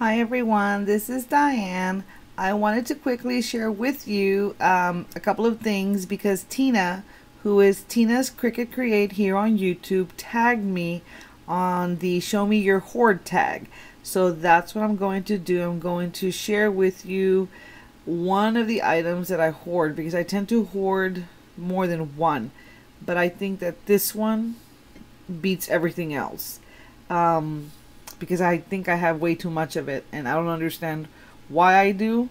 Hi everyone, this is Diane. I wanted to quickly share with you um, a couple of things because Tina, who is Tina's Cricut Create here on YouTube, tagged me on the Show Me Your Hoard tag. So that's what I'm going to do. I'm going to share with you one of the items that I hoard because I tend to hoard more than one. But I think that this one beats everything else. Um, because I think I have way too much of it and I don't understand why I do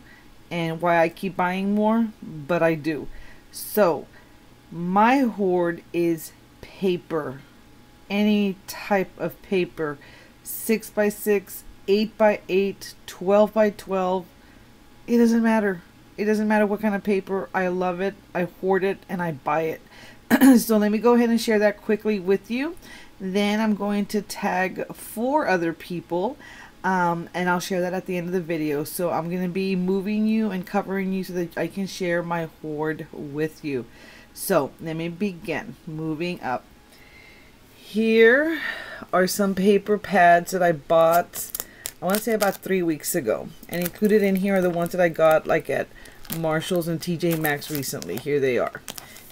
and why I keep buying more, but I do. So, my hoard is paper. Any type of paper. 6 by 6 8 by 8 12 by 12 It doesn't matter. It doesn't matter what kind of paper. I love it. I hoard it and I buy it. so let me go ahead and share that quickly with you. Then I'm going to tag four other people um, and I'll share that at the end of the video. So I'm going to be moving you and covering you so that I can share my hoard with you. So let me begin moving up. Here are some paper pads that I bought, I want to say about three weeks ago. And included in here are the ones that I got like at Marshalls and TJ Maxx recently. Here they are.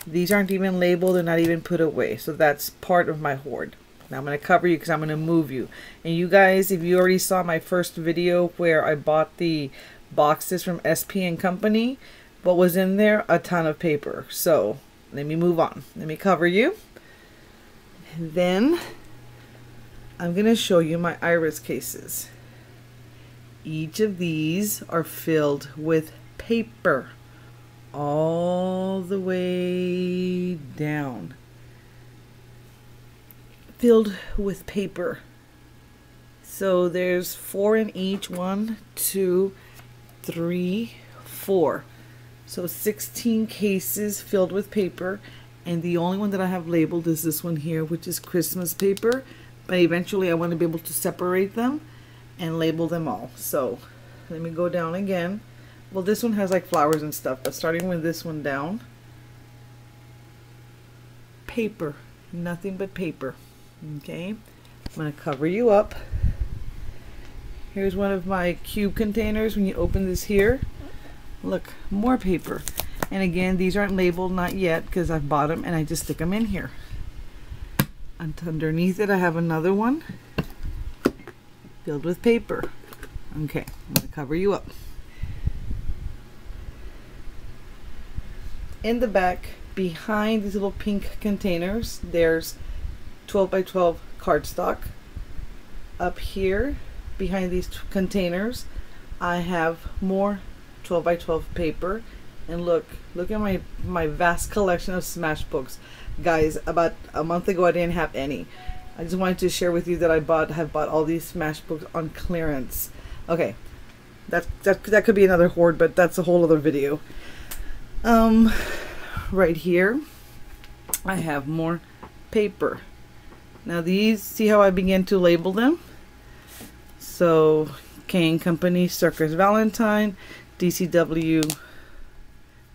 These aren't even labeled, they're not even put away. So that's part of my hoard. Now I'm going to cover you because I'm going to move you. And you guys, if you already saw my first video where I bought the boxes from SP and Company, what was in there? A ton of paper. So let me move on. Let me cover you. And then I'm going to show you my iris cases. Each of these are filled with paper all the way down. Filled with paper. So there's four in each. One, two, three, four. So 16 cases filled with paper. And the only one that I have labeled is this one here, which is Christmas paper. But eventually I want to be able to separate them and label them all. So let me go down again. Well, this one has like flowers and stuff, but starting with this one down. Paper. Nothing but paper. Okay. I'm to cover you up. Here's one of my cube containers. When you open this here, look, more paper. And again, these aren't labeled, not yet, because I've bought them and I just stick them in here. And underneath it, I have another one filled with paper. Okay, I'm to cover you up. In the back behind these little pink containers there's 12 by 12 cardstock. Up here behind these containers I have more 12 by 12 paper. And look look at my my vast collection of smash books. Guys about a month ago I didn't have any. I just wanted to share with you that I bought have bought all these smash books on clearance. Okay that that, that could be another hoard but that's a whole other video um, right here, I have more paper. Now these, see how I begin to label them? So, K&Company, Circus Valentine, DCW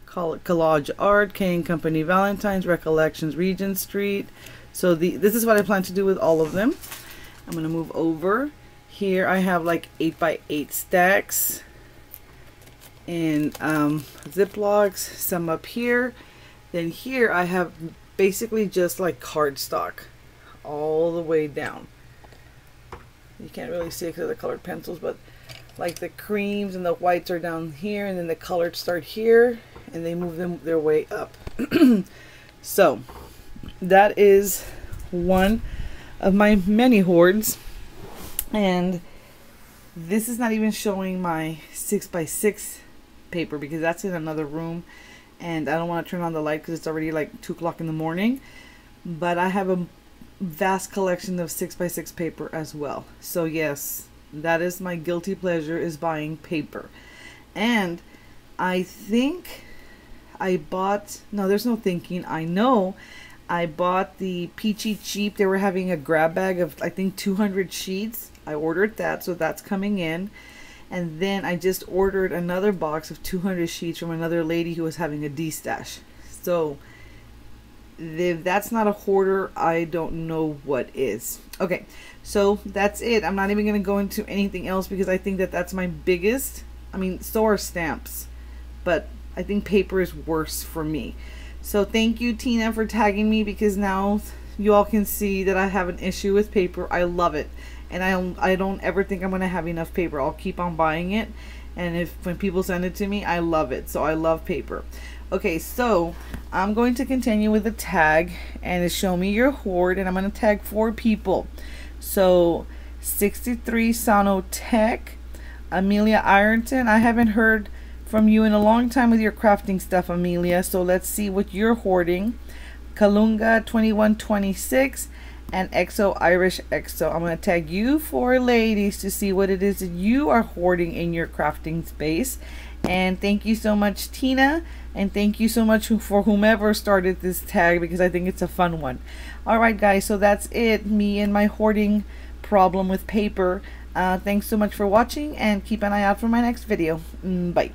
Collage Art, K&Company Valentine's, Recollections, Regent Street. So the this is what I plan to do with all of them. I'm going to move over. Here I have like 8 by 8 stacks in um, Ziplocs, some up here. Then here I have basically just like cardstock all the way down. You can't really see because of the colored pencils, but like the creams and the whites are down here and then the colors start here and they move them their way up. so that is one of my many hoards and this is not even showing my 6 by 6 paper because that's in another room and I don't want to turn on the light because it's already like 2 o'clock in the morning. But I have a vast collection of 6x6 paper as well. So yes, that is my guilty pleasure is buying paper. And I think I bought, no there's no thinking, I know I bought the Peachy Cheap. They were having a grab bag of I think 200 sheets. I ordered that so that's coming in. And then I just ordered another box of 200 sheets from another lady who was having a D-stash. So if that's not a hoarder, I don't know what is. Okay, so that's it. I'm not even going to go into anything else because I think that that's my biggest. I mean, so are stamps, but I think paper is worse for me. So thank you, Tina, for tagging me because now you all can see that I have an issue with paper. I love it. And I, I don't ever think I'm going to have enough paper. I'll keep on buying it. And if when people send it to me, I love it. So I love paper. Okay, so I'm going to continue with the tag and it's show me your hoard and I'm going to tag four people. So 63 Sonotech, Amelia Ireton. I haven't heard from you in a long time with your crafting stuff, Amelia. So let's see what you're hoarding. Kalunga 2126 and EXO Irish EXO. I'm going to tag you four ladies to see what it is that you are hoarding in your crafting space. And thank you so much, Tina. And thank you so much for whomever started this tag because I think it's a fun one. Alright guys, so that's it. Me and my hoarding problem with paper. Uh, thanks so much for watching and keep an eye out for my next video. Mm, bye.